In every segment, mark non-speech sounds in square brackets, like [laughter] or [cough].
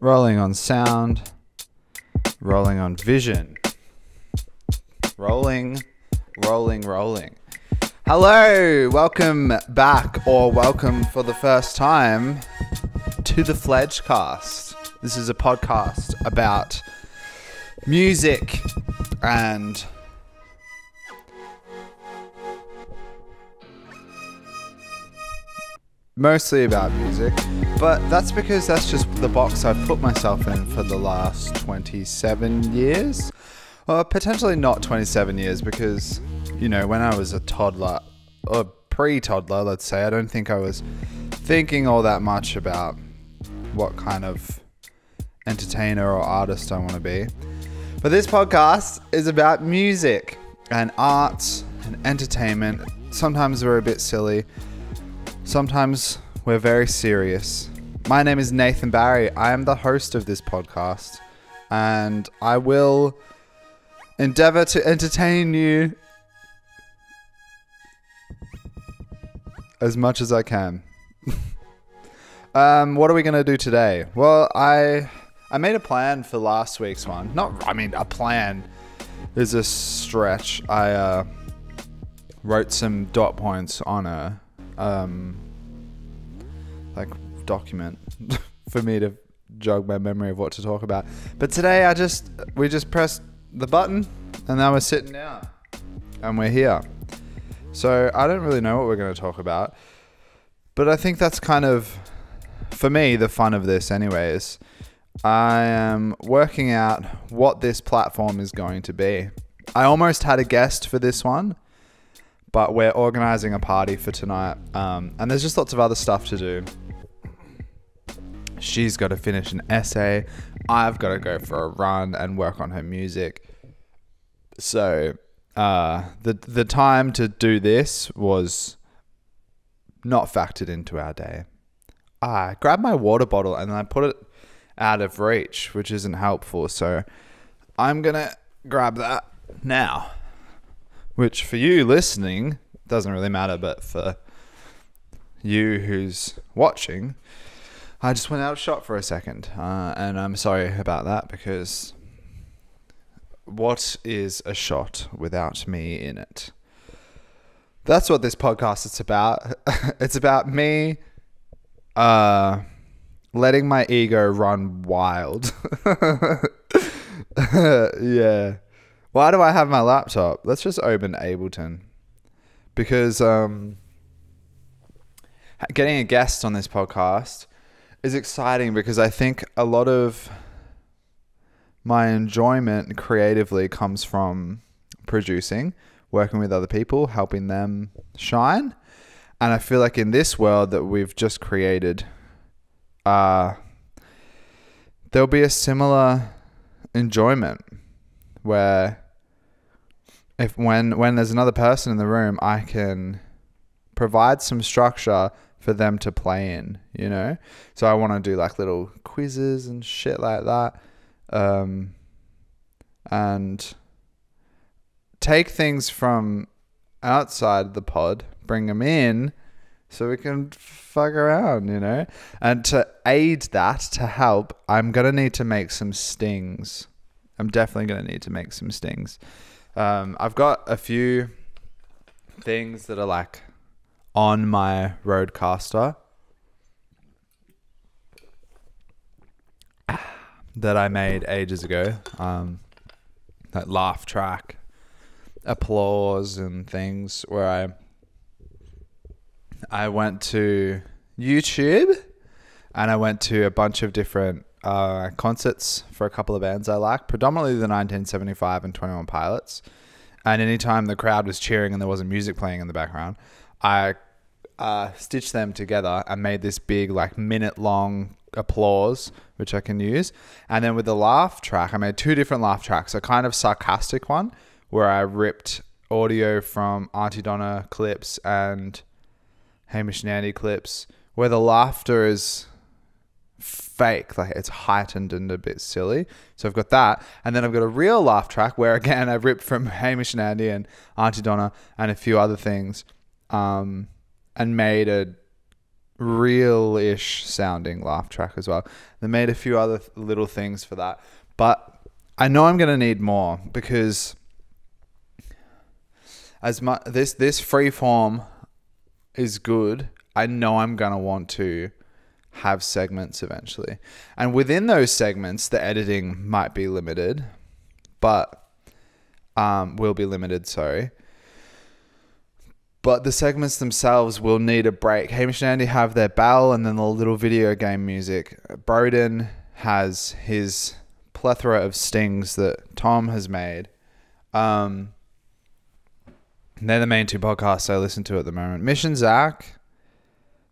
rolling on sound, rolling on vision, rolling, rolling, rolling. Hello, welcome back, or welcome for the first time to the Fledgecast. This is a podcast about music and mostly about music, but that's because that's just the box I've put myself in for the last 27 years. Or potentially not 27 years because, you know, when I was a toddler, or pre toddler, let's say, I don't think I was thinking all that much about what kind of entertainer or artist I want to be. But this podcast is about music and arts and entertainment. Sometimes we're a bit silly, sometimes we're very serious. My name is Nathan Barry. I am the host of this podcast, and I will endeavor to entertain you as much as I can. [laughs] um, what are we going to do today? Well, I I made a plan for last week's one. Not, I mean, a plan is a stretch. I uh, wrote some dot points on a um, like document [laughs] for me to jog my memory of what to talk about. But today, I just we just pressed the button, and now we're sitting down, and we're here. So I don't really know what we're going to talk about, but I think that's kind of for me the fun of this, anyways. I am working out what this platform is going to be. I almost had a guest for this one, but we're organizing a party for tonight, um, and there's just lots of other stuff to do. She's got to finish an essay. I've got to go for a run and work on her music. So uh, the the time to do this was not factored into our day. I grabbed my water bottle and I put it out of reach, which isn't helpful. So I'm gonna grab that now. Which for you listening doesn't really matter, but for you who's watching, I just went out of shot for a second, uh, and I'm sorry about that because what is a shot without me in it? That's what this podcast is about. [laughs] it's about me uh, letting my ego run wild. [laughs] yeah. Why do I have my laptop? Let's just open Ableton. Because um, getting a guest on this podcast is exciting because I think a lot of my enjoyment creatively comes from producing, working with other people, helping them shine. And I feel like in this world that we've just created, uh, there'll be a similar enjoyment where if when when there's another person in the room, I can provide some structure for them to play in, you know? So I want to do like little quizzes and shit like that. Um, and take things from outside the pod, bring them in so we can fuck around, you know? And to aid that, to help, I'm going to need to make some stings. I'm definitely going to need to make some stings. Um, I've got a few things that are like on my Rodecaster that I made ages ago. Um, that laugh track, applause, and things where I I went to YouTube and I went to a bunch of different uh, concerts for a couple of bands I like, predominantly the 1975 and 21 Pilots. And anytime the crowd was cheering and there wasn't music playing in the background, I uh, stitched them together and made this big, like, minute long applause, which I can use. And then with the laugh track, I made two different laugh tracks a kind of sarcastic one where I ripped audio from Aunty Donna clips and Hamish and Andy clips where the laughter is fake, like it's heightened and a bit silly. So I've got that, and then I've got a real laugh track where [laughs] again I ripped from Hamish and Andy and Aunty Donna and a few other things, um, and made a real-ish sounding laugh track as well. They made a few other th- little things for that, but I know I'm gonna need more because as much this this free form is good. I know I'm gonna want to have segments eventually, and within those segments, the editing might be limited, but um, will be limited. Sorry. But the segments themselves will need a break. Hamish and Andy have their bell and then the little video game music. Broden has his plethora of stings that Tom has made. Um, they're the main two podcasts I listen to at the moment. Mission Zach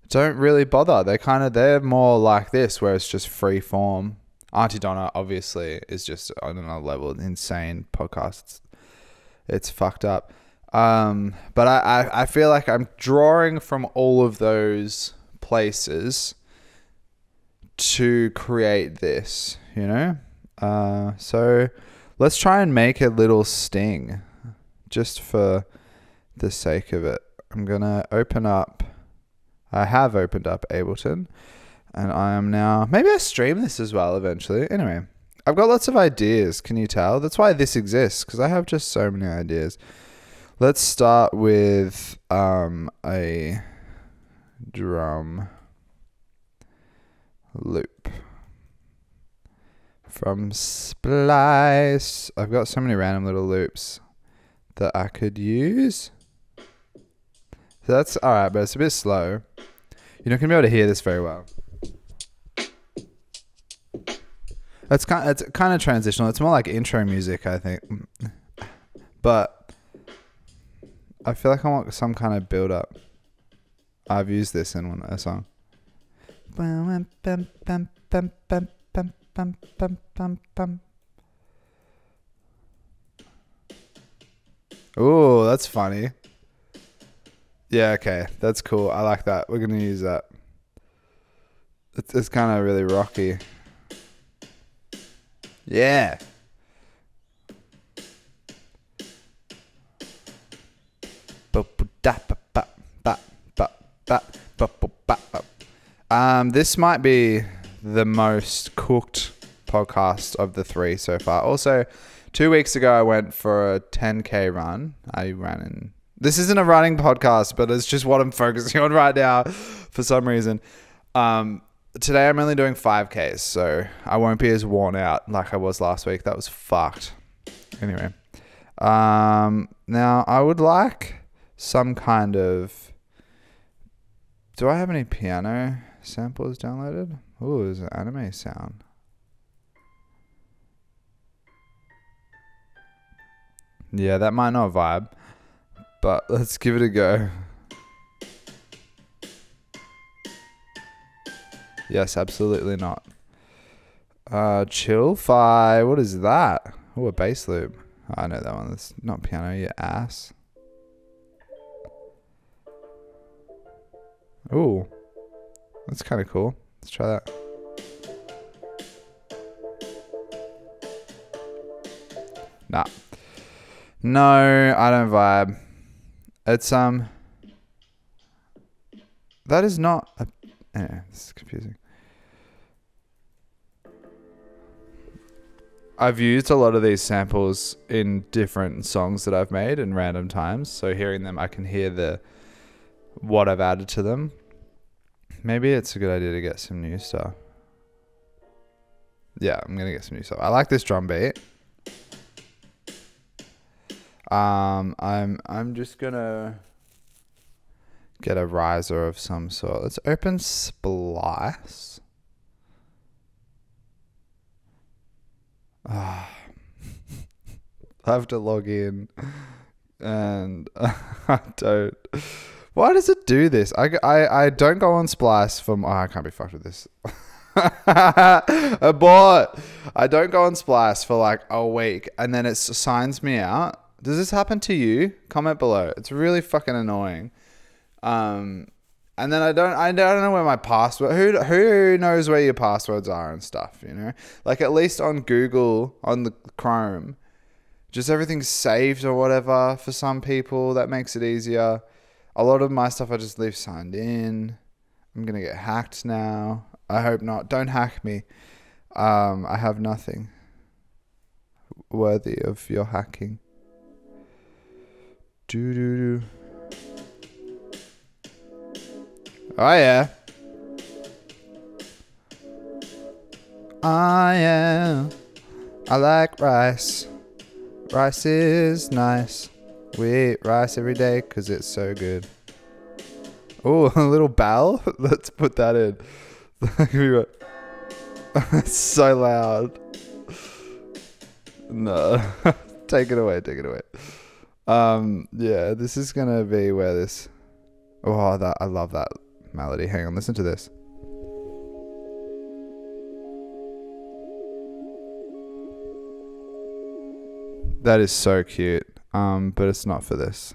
don't really bother. They're kind of they're more like this, where it's just free form. Aunty Donna obviously is just on another level, insane podcast. It's, it's fucked up. Um, but I, I, I feel like I'm drawing from all of those places to create this, you know? Uh, so let's try and make a little sting just for the sake of it. I'm going to open up, I have opened up Ableton and I am now, maybe I stream this as well eventually. Anyway, I've got lots of ideas. Can you tell? That's why this exists because I have just so many ideas. Let's start with um, a drum loop from Splice. I've got so many random little loops that I could use. So that's alright, but it's a bit slow. You're not gonna be able to hear this very well. That's kind. It's kind of transitional. It's more like intro music, I think. But I feel like I want some kind of build up. I've used this in one a song. Oh, that's funny. Yeah, okay. That's cool. I like that. We're going to use that. It's, it's kind of really rocky. Yeah. Um, this might be the most cooked podcast of the three so far. Also, two weeks ago, I went for a 10k run. I ran in. This isn't a running podcast, but it's just what I'm [laughs] focusing on right now for some reason. Um, today, I'm only doing 5ks, so I won't be as worn out like I was last week. That was fucked. Anyway, um, now I would like some kind of. Do I have any piano samples downloaded? Oh, there's an anime sound. Yeah, that might not vibe, but let's give it a go. Yes, absolutely not. Uh, chill fi. What is that? Oh, a bass loop. I know that one. That's not piano. You ass. Oh, that's kind of cool. Let's try that. Nah. No, I don't vibe. It's um. That is not a. This is confusing. I've used a lot of these samples in different songs that I've made in random times. So hearing them, I can hear the what I've added to them. Maybe it's a good idea to get some new stuff. Yeah, I'm gonna get some new stuff. I like this drum beat. Um, I'm I'm just gonna get a riser of some sort. Let's open Splice. Ah. I [laughs] have to log in and [laughs] I don't why does it do this? I, I, I don't go on Splice for. Oh, I can't be fucked with this. [laughs] Abort. I don't go on Splice for like a week and then it signs me out. Does this happen to you? Comment below. It's really fucking annoying. Um, and then I don't I don't know where my password who who knows where your passwords are and stuff, you know? Like at least on Google on the Chrome, just everything's saved or whatever for some people that makes it easier. A lot of my stuff I just leave signed in. I'm gonna get hacked now. I hope not. Don't hack me. Um, I have nothing worthy of your hacking. Do do do. Oh yeah. Ah, I am. I like rice. Rice is nice. We eat rice every day because it's so good. Oh, [laughs] a little bell. [laughs] Let's put that in. it's [laughs] so loud. No. take it away, take it away. Um, yeah, this is gonna be where this Oh that I love that melody. Hang on, listen to this. That is so cute. Um, but it's not for this.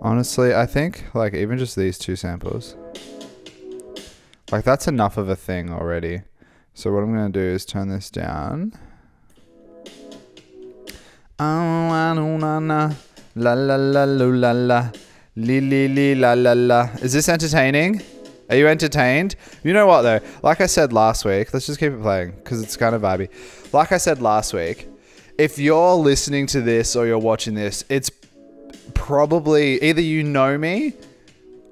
Honestly, I think like even just these two samples, like that's enough of a thing already. So what I'm gonna do is turn this down. Um, la. Is this entertaining? Are you entertained? You know what though? Like I said last week, let's just keep it playing because it's kind of vibey. Like I said last week, if you're listening to this or you're watching this, it's probably either you know me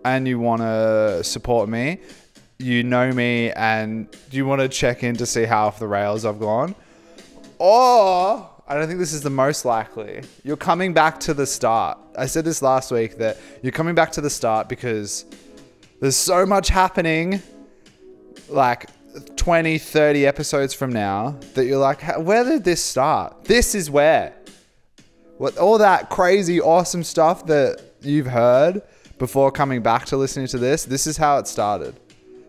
and you want to support me, you know me and do you want to check in to see how off the rails I've gone, or I don't think this is the most likely. You're coming back to the start. I said this last week that you're coming back to the start because there's so much happening like 20, 30 episodes from now that you're like, where did this start? This is where. What all that crazy awesome stuff that you've heard before coming back to listening to this, this is how it started.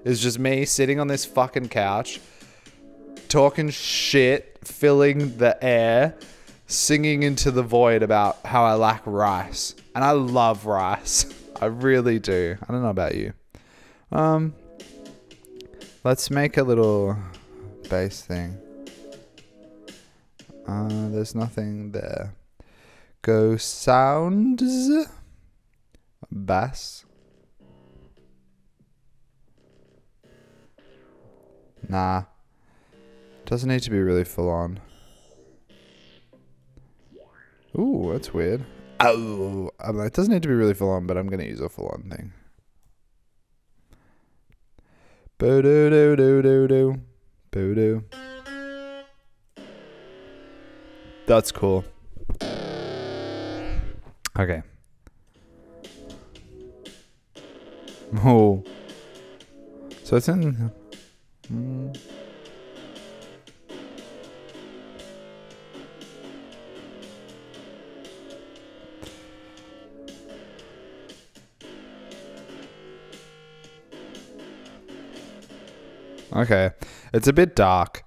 It's just me sitting on this fucking couch, talking shit, filling the air, singing into the void about how I like rice. And I love rice. [laughs] I really do. I don't know about you. Um let's make a little bass thing. Uh, there's nothing there. Go sounds. Bass. Nah. Doesn't need to be really full on. Ooh, that's weird. Oh, I'm um, like, it doesn't need to be really full on, but I'm gonna use a full on thing. Boo doo doo doo doo doo. Boo doo. That's cool. Okay. Oh. So it's in. Mm. Okay. It's a bit dark.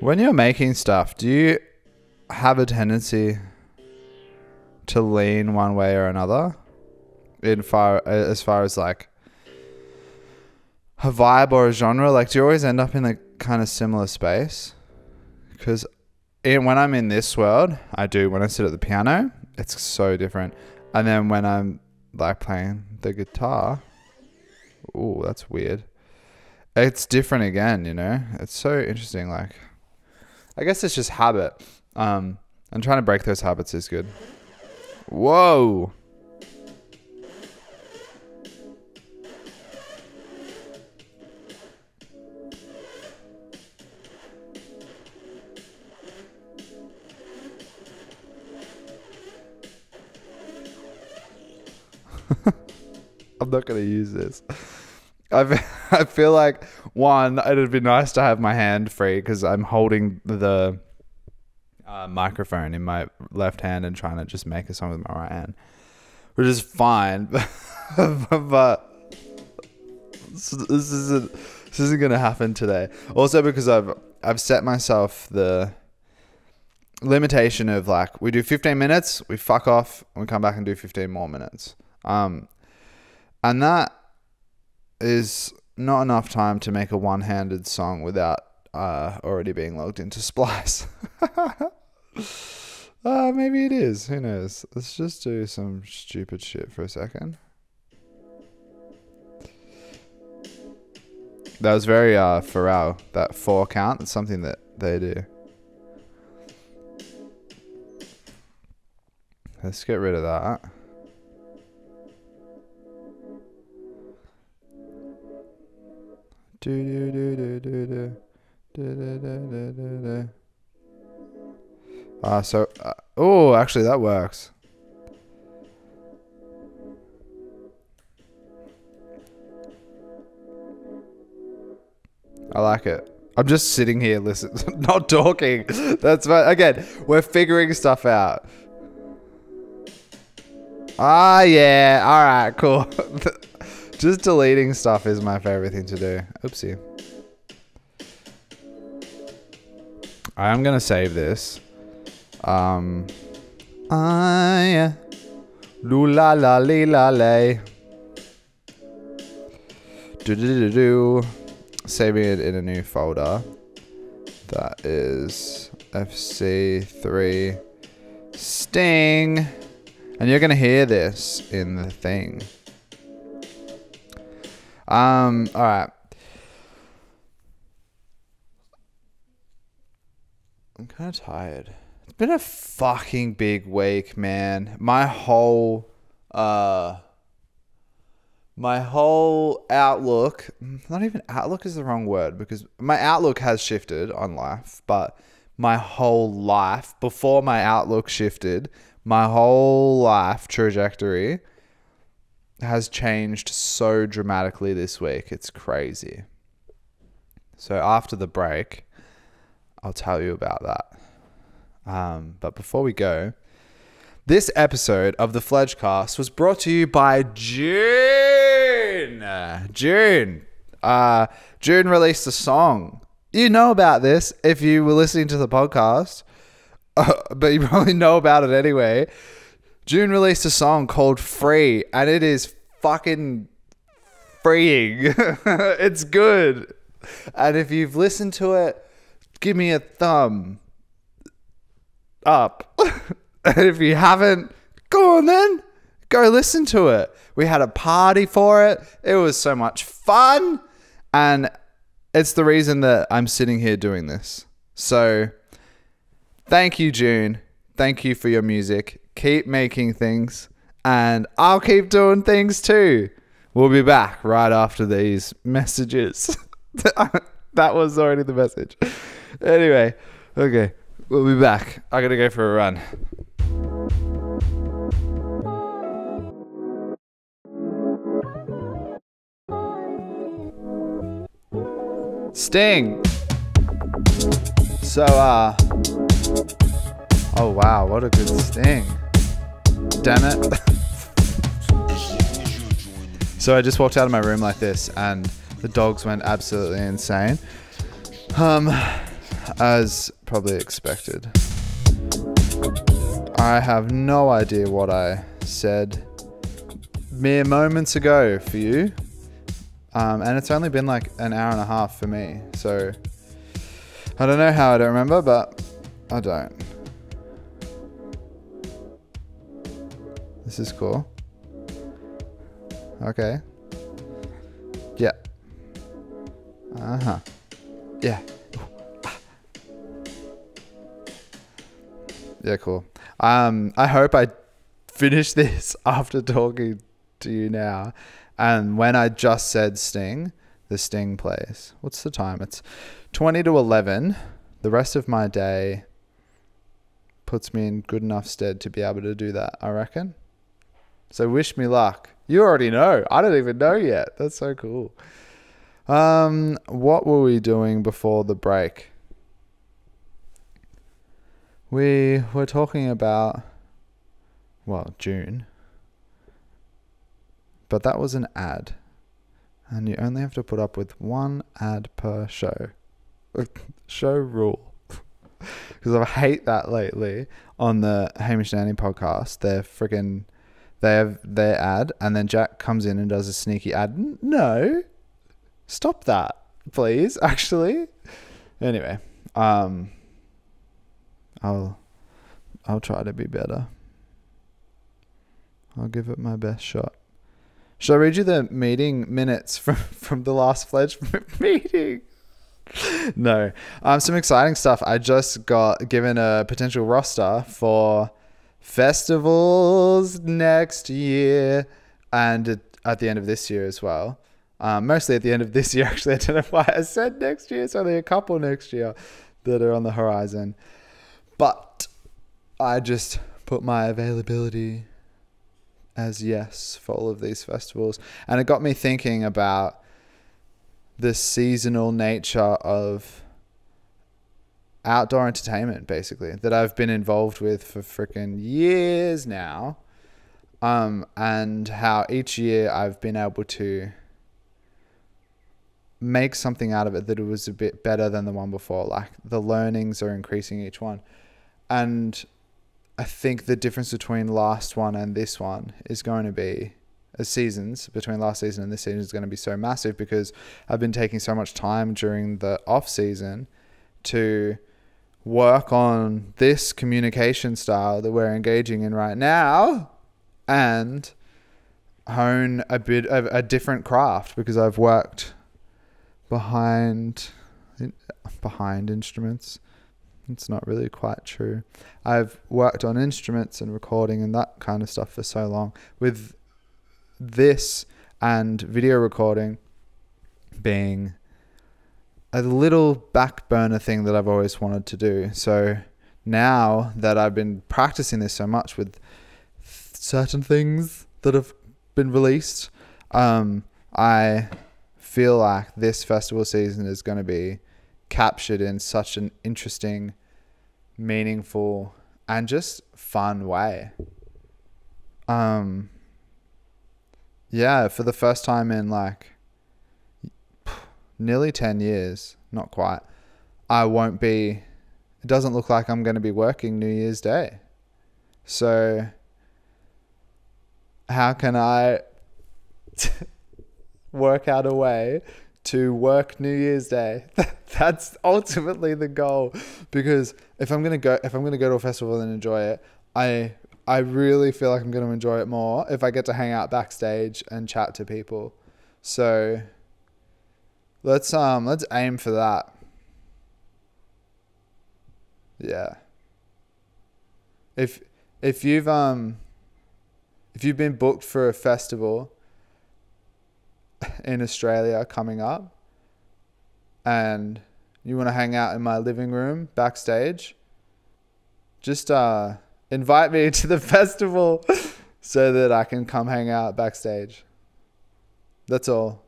When you're making stuff, do you have a tendency to lean one way or another in far as far as like a vibe or a genre like do you always end up in a kind of similar space? Because when i'm in this world i do. When i sit at the piano it's so different. And then when i'm like playing the guitar oh that's weird. It's different again you know? It's so interesting like i guess it's just habit. Um and trying to break those habits is good. Whoa. I'm not going to use this. I [laughs] I feel like one, it'd be nice to have my hand free because I'm holding the uh, microphone in my left hand and trying to just make a song with my right hand, which is fine. [laughs] but this isn't this isn't gonna happen today. Also because I've I've set myself the limitation of like we do 15 minutes, we fuck off, and we come back and do 15 more minutes. Um, and that is not enough time to make a one-handed song without uh, already being logged into Splice. [laughs] Uh, maybe it is. Who knows? Let's just do some stupid shit for a second. That was very uh Pharrell. That four count. It's something that they do. Let's get rid of that. Do do do do do do do do do do. Ah, so uh, oh, actually that works. I like it. I'm just sitting here, listen, not talking. That's fine. Again, we're figuring stuff out. Ah, yeah. All right, cool. Just deleting stuff is my favorite thing to do. Oopsie. I'm gonna save this. Um. I. Loo la la la lay. Do do do do saving it in a new folder. That is FC3 Sting. And you're to hear this in the thing. Um, all right. I'm kind of tired. It's been a fucking big week, man. My whole uh my whole outlook not even outlook is the wrong word because my outlook has shifted on life but my whole life before my outlook shifted my whole life trajectory has changed so dramatically this week it's crazy so after the break i'll tell you about that um, but before we go this episode of the Fledgecast was brought to you by June. June. Uh, June released a song. You know about this if you were listening to the podcast, uh, [laughs] but you probably know about it anyway. June released a song called Free, and it is fucking freeing. [laughs] it's good. And if you've listened to it, give me a thumb up. [laughs] And if you haven't, go on then. Go listen to it. We had a party for it. It was so much fun. And it's the reason that I'm sitting here doing this. So thank you, June. Thank you for your music. Keep making things. And I'll keep doing things too. We'll be back right after these messages. [laughs] that was already the message. Anyway, okay. We'll be back. I gotta go for a run. Sting. So, uh. Oh, wow. What a good sting. Damn it. so I just walked out of my room like this, and the dogs went absolutely insane. Um, as probably expected. I have no idea what I said mere moments ago for you. Um, and it's only been like an hour and a half for me. So I don't know how I don't remember, but I don't. This is cool. Okay. Yeah. Uh huh. Yeah. Yeah, cool. Um, I hope I finish [laughs] this after talking to you now and when I just said Sting, the Sting plays. What's the time? It's 20 to 11. The rest of my day puts me in good enough stead to be able to do that, I reckon. So wish me luck. You already know. I don't even know yet. That's so cool. Um, what were we doing before the break? We were talking about well, June. But that was an ad. And you only have to put up with one ad per show. [laughs] show rule. [laughs] Because I hate that lately on the Hamish and Andy podcast. They're freaking. They have their ad, and then Jack comes in and does a sneaky ad. No, stop that, please. [laughs] Actually, anyway, um, I'll I'll try to be better. I'll give it my best shot. Should I read you the meeting minutes [laughs] from, from the last Fledge [laughs] meeting? no. Um, some exciting stuff. I just got given a potential roster for festivals next year and at the end of this year as well. Um, mostly at the end of this year, [laughs] actually. I don't know why I said next year. It's only a couple next year that are on the horizon. But I just put my availability as yes for all of these festivals. And it got me thinking about the seasonal nature of outdoor entertainment, basically, that I've been involved with for freaking years now. Um, and how each year I've been able to make something out of it that it was a bit better than the one before. Like the learnings are increasing each one. And I think the difference between last one and this one is going to be as seasons between last season and this season is going to be so massive because I've been taking so much time during the off season to work on this communication style that we're engaging in right now and hone a bit of a different craft because I've worked behind behind instruments it's not really quite true. I've worked on instruments and recording and that kind of stuff for so long. With this and video recording being a little back burner thing that I've always wanted to do. So now that I've been practicing this so much with certain things that have been released, um, I feel like this festival season is going to be captured in such an interesting, meaningful, and just fun way. Um, yeah, for the first time in like nearly 10 years, not quite, I won't be, it doesn't look like I'm going to be working New Year's Day. So, how can I [laughs] work out a way to work New Year's Day. [laughs] That's ultimately the goal because if I'm gonna go if I'm gonna go to a festival and enjoy it, I I really feel like I'm gonna enjoy it more if I get to hang out backstage and chat to people. So let's um let's aim for that. Yeah. If if you've um if you've been booked for a festival in Australia coming up and you want to hang out in my living room backstage, just uh, invite me [laughs] to the festival [laughs] so that I can come hang out backstage. That's all.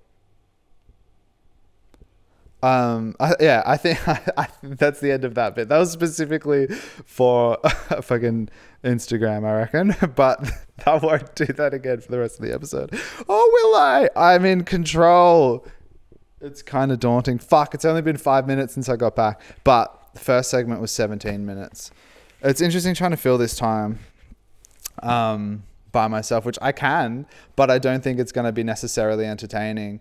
Um, I, yeah, I think [laughs] I, I, that's the end of that bit. That was specifically for [laughs] fucking Instagram, I reckon. [laughs] But I won't do that again for the rest of the episode. Oh, will I? I'm in control. It's kind of daunting. Fuck, it's only been five minutes since I got back. But the first segment was 17 minutes. It's interesting trying to fill this time um, by myself, which I can, but I don't think it's going to be necessarily entertaining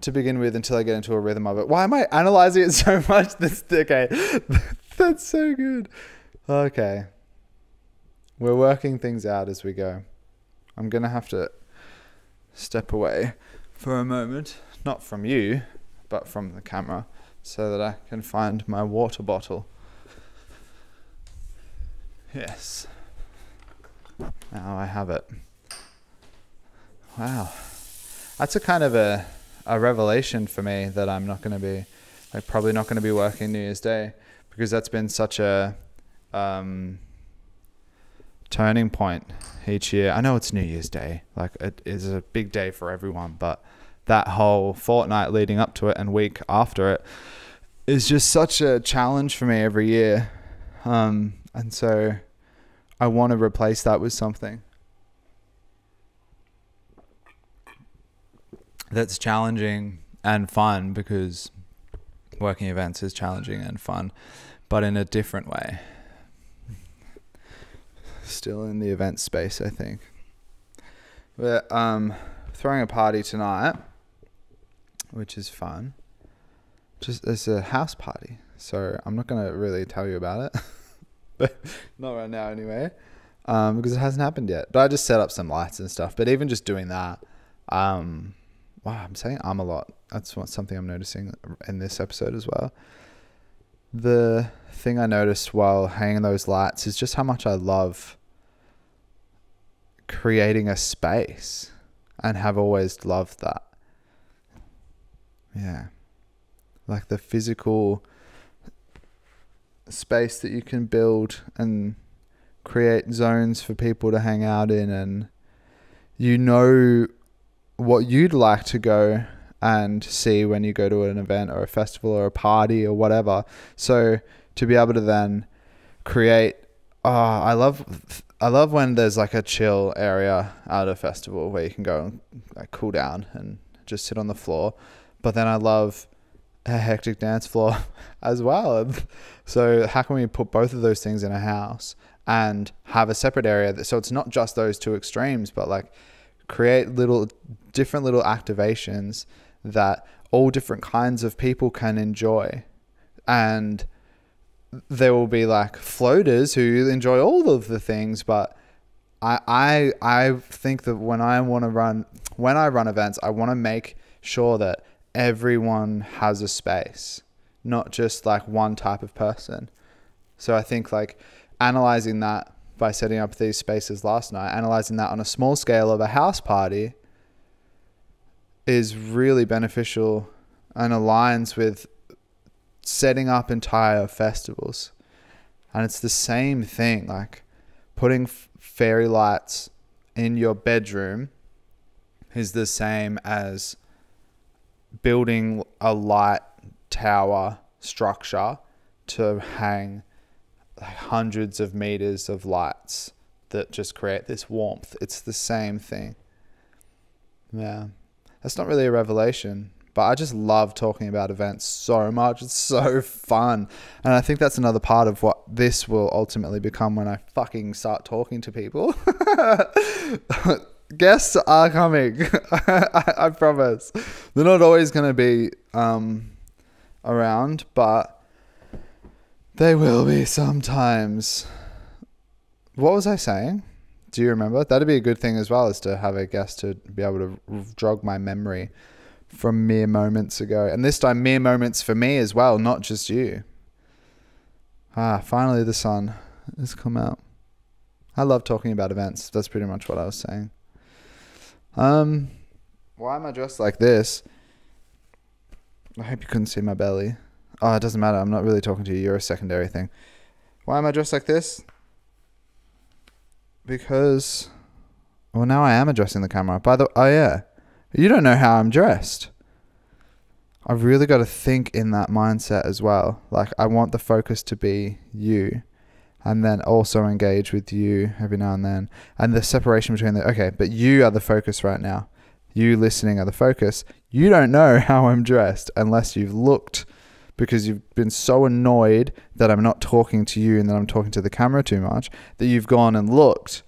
to begin with until I get into a rhythm of it. Why am I analyzing it so [laughs] much? This okay. [laughs] That's so good. Okay. We're working things out as we go. I'm going to have to step away for a moment, not from you, but from the camera so that I can find my water bottle. Yes. Now I have it. Wow. That's a kind of a a revelation for me that I'm not going to be, like, probably not going to be working New Year's Day because that's been such a um, turning point each year. I know it's New Year's Day, like it is a big day for everyone, but that whole fortnight leading up to it and week after it is just such a challenge for me every year. Um, and so I want to replace that with something. That's challenging and fun because working events is challenging and fun, but in a different way. Still in the event space, I think. We're um, throwing a party tonight, which is fun. Just it's a house party, so I'm not gonna really tell you about it. [laughs] but not right now anyway, um, because it hasn't happened yet. But I just set up some lights and stuff. But even just doing that, um, wow, I'm saying I'm a lot. That's what, something I'm noticing in this episode as well. The thing I noticed while hanging those lights is just how much I love creating a space and have always loved that. Yeah. Like the physical space that you can build and create zones for people to hang out in and you know what you'd like to go and see when you go to an event or a festival or a party or whatever. So to be able to then create oh, I love I love when there's like a chill area at a festival where you can go and like cool down and just sit on the floor. But then I love a hectic dance floor [laughs] as well. So how can we put both of those things in a house and have a separate area that, so it's not just those two extremes, but like create little different little activations that all different kinds of people can enjoy. And there will be like floaters who enjoy all of the things, but I I I think that when I want to run when I run events, I want to make sure that everyone has a space, not just like one type of person. So I think like analyzing that by setting up these spaces last night, analyzing that on a small scale of a house party is really beneficial and aligns with setting up entire festivals. And it's the same thing, like putting f- fairy lights in your bedroom is the same as building a light tower structure to hang hundreds of meters of lights that just create this warmth. It's the same thing. Yeah. That's not really a revelation. But I just love talking about events so much. It's so fun. And I think that's another part of what this will ultimately become when I fucking start talking to people. [laughs] Guests are coming. I, [laughs] I, promise. They're not always going to be um, around, but they will be sometimes. What was I saying? Do you remember? That'd be a good thing as well, is to have a guest to be able to jog my memory from mere moments ago. And this time, mere moments for me as well, not just you. Ah, finally, the sun has come out. I love talking about events. That's pretty much what I was saying. Um, why am I dressed like this? I hope you couldn't see my belly. Oh, it doesn't matter. I'm not really talking to you. You're a secondary thing. Why am I dressed like this? Because, well, now I am addressing the camera. By the, oh yeah, you don't know how I'm dressed. I've really got to think in that mindset as well. Like, I want the focus to be you and then also engage with you every now and then. And the separation between the, okay, but you are the focus right now. You listening are the focus. You don't know [laughs] how I'm dressed unless you've looked because you've been so annoyed that I'm not talking to you and that I'm talking to the camera too much that you've gone and looked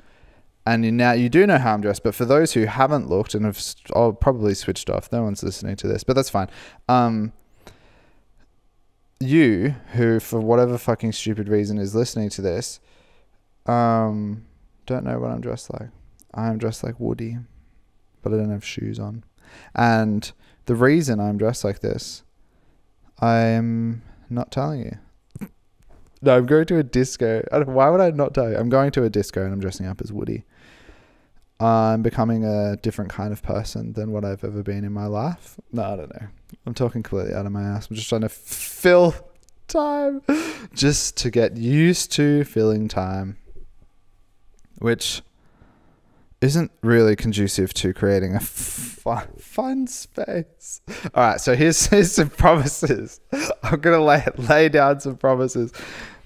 and you now you do know how I'm dressed. But for those who haven't looked and have oh, probably switched off, no one's listening to this, but that's fine. Um, you who, for whatever fucking stupid reason, is listening to this, um, don't know what I'm dressed like. I'm dressed like Woody, but I don't have shoes on. And the reason I'm dressed like this, I'm not telling you. No, I'm going to a disco. why would I not tell you? I'm going to a disco and I'm dressing up as Woody. I'm becoming a different kind of person than what I've ever been in my life. No, I don't know. I'm talking completely out of my ass. I'm just trying to fill time just to get used to filling time, which isn't really conducive to creating a fun, fun space. All right, so here's, [laughs] here's some promises. I'm gonna lay lay down some promises.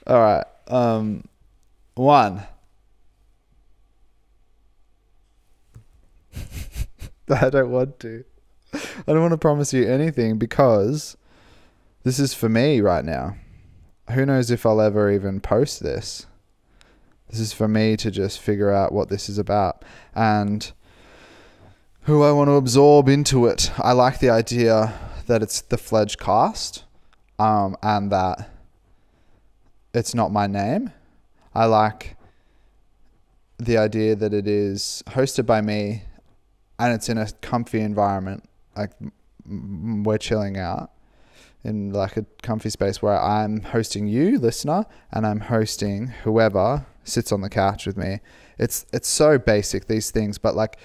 All right, um, one. [laughs] I don't want to. I don't want to promise you anything because this is for me right now. Who knows if I'll ever even post this? This is for me to just figure out what this is about and who I want to absorb into it. I like the idea that it's the fledged cast um, and that it's not my name. I like the idea that it is hosted by me and it's in a comfy environment. Like we're chilling out in like a comfy space where I'm hosting you, listener, and I'm hosting whoever sits on the couch with me. It's it's so basic these things, but like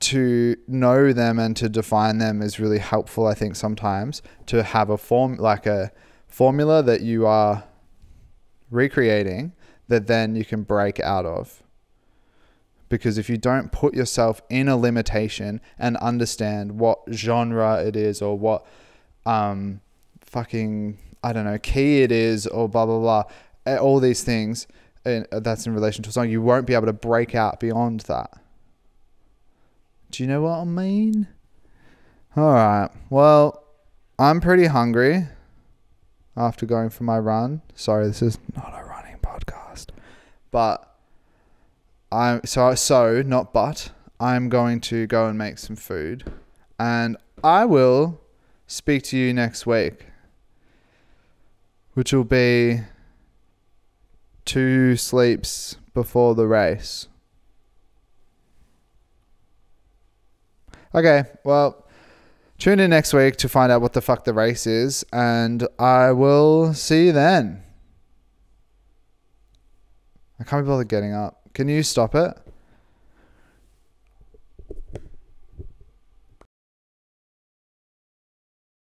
to know them and to define them is really helpful. I think sometimes to have a form like a formula that you are recreating that then you can break out of. Because if you don't put yourself in a limitation and understand what genre it is or what um fucking I don't know key it is or blah blah blah, all these things and uh, that's in relation to a song, you won't be able to break out beyond that. Do you know what I mean? All right. Well, I'm pretty hungry after going for my run. Sorry, this is not a running podcast. But I'm so so not but I'm going to go and make some food and I will speak to you next week. Which will be two sleeps before the race. Okay, well, tune in next week to find out what the fuck the race is, and I will see you then. I can't be bothered getting up. Can you stop it?